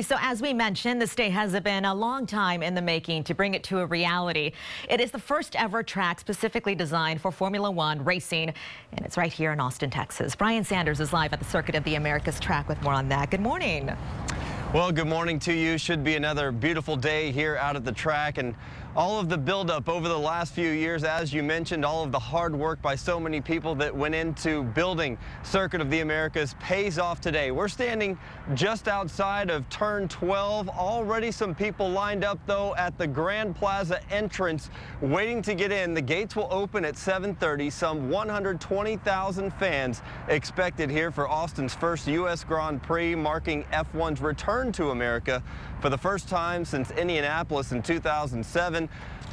So as we mentioned, this day has been a long time in the making to bring it to a reality. It is the first ever track specifically designed for Formula One racing, and it's right here in Austin, Texas. Brian Sanders is live at the Circuit of the Americas track with more on that. Good morning. Well, good morning to you. Should be another beautiful day here out at the track and all of the buildup over the last few years, as you mentioned, all of the hard work by so many people that went into building Circuit of the Americas pays off today. We're standing just outside of turn 12. Already some people lined up, though, at the Grand Plaza entrance waiting to get in. The gates will open at 7.30. Some 120,000 fans expected here for Austin's first U.S. Grand Prix, marking F1's return to America for the first time since Indianapolis in 2007.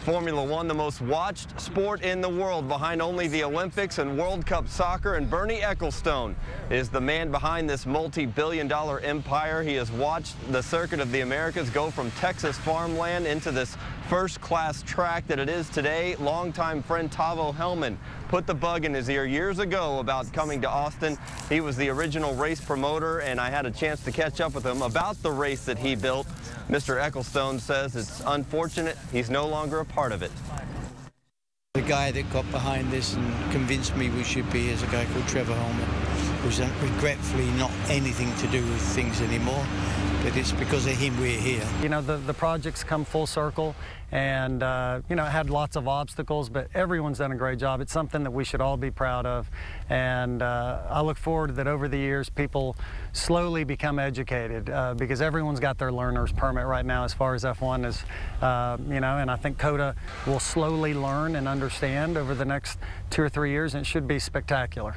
Formula One, the most watched sport in the world, behind only the Olympics and World Cup soccer. And Bernie Ecclestone is the man behind this multi-billion dollar empire. He has watched the Circuit of the Americas go from Texas farmland into this first-class track that it is today. Longtime friend Tavo Hellmund put the bug in his ear years ago about coming to Austin. He was the original race promoter, and I had a chance to catch up with him about the race that he built. Mr. Ecclestone says it's unfortunate he's no longer a part of it. The guy that got behind this and convinced me we should be is a guy called Trevor Holman, who's regretfully not anything to do with things anymore but it's because of him we're here. You know, the, the project's come full circle and, uh, you know, had lots of obstacles, but everyone's done a great job. It's something that we should all be proud of. And uh, I look forward that over the years, people slowly become educated uh, because everyone's got their learner's permit right now as far as F1 is, uh, you know, and I think COTA will slowly learn and understand over the next two or three years, and it should be spectacular.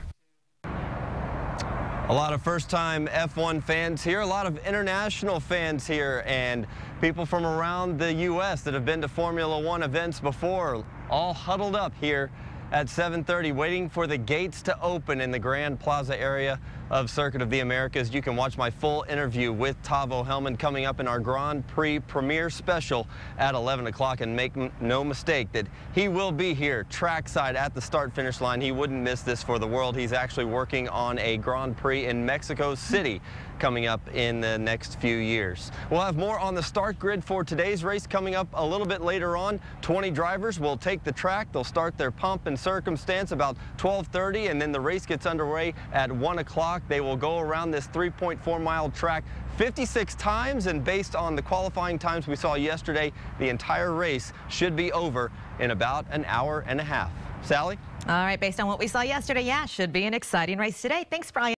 A lot of first-time F1 fans here, a lot of international fans here, and people from around the U.S. that have been to Formula One events before, all huddled up here at 7.30 waiting for the gates to open in the Grand Plaza area of Circuit of the Americas. You can watch my full interview with Tavo Hellmund coming up in our Grand Prix premiere special at 11 o'clock. And make no mistake that he will be here trackside at the start-finish line. He wouldn't miss this for the world. He's actually working on a Grand Prix in Mexico City coming up in the next few years. We'll have more on the start grid for today's race coming up a little bit later on. 20 drivers will take the track. They'll start their pump and circumstance about 12.30 and then the race gets underway at 1 o'clock. They will go around this 3.4 mile track 56 times and based on the qualifying times we saw yesterday, the entire race should be over in about an hour and a half. Sally? All right, based on what we saw yesterday, yeah, should be an exciting race today. Thanks, Brian.